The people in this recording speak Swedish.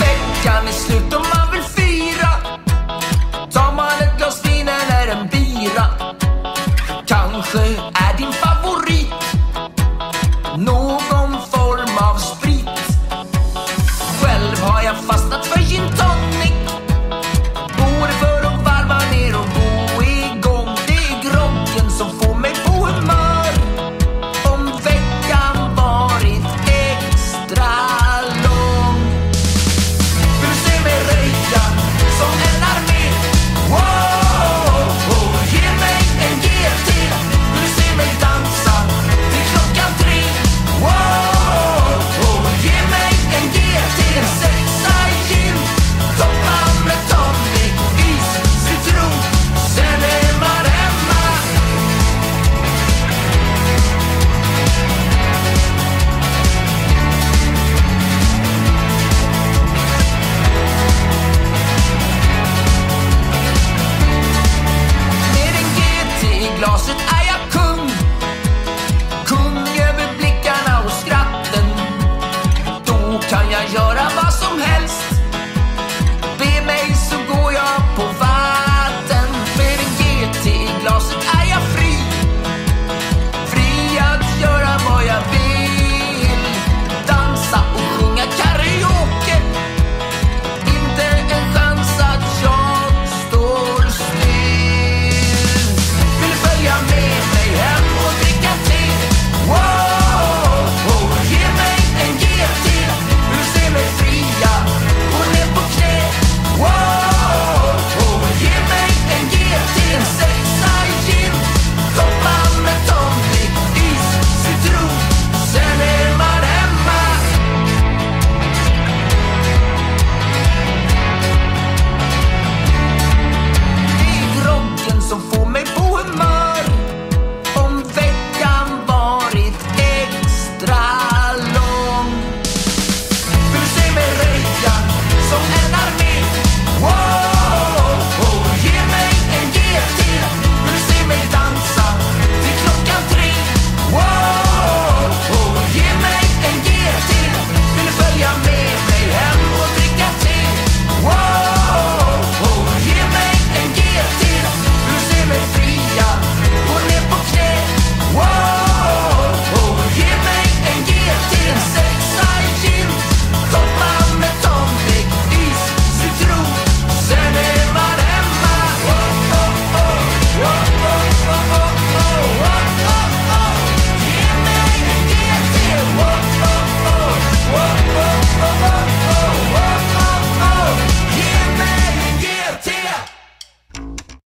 veckan är slut glaset är jag kung. Kung över blickarna och skratten. Då kan jag göra vad